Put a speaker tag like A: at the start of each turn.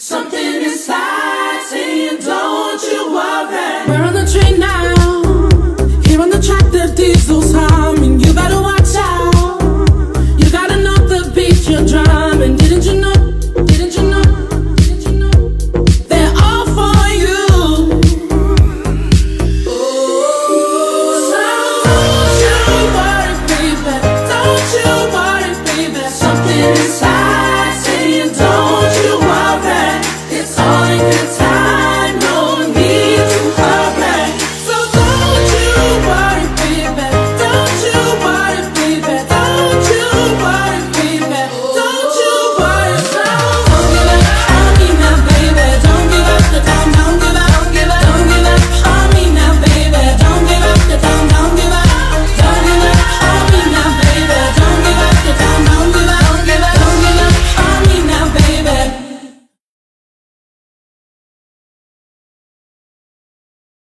A: Something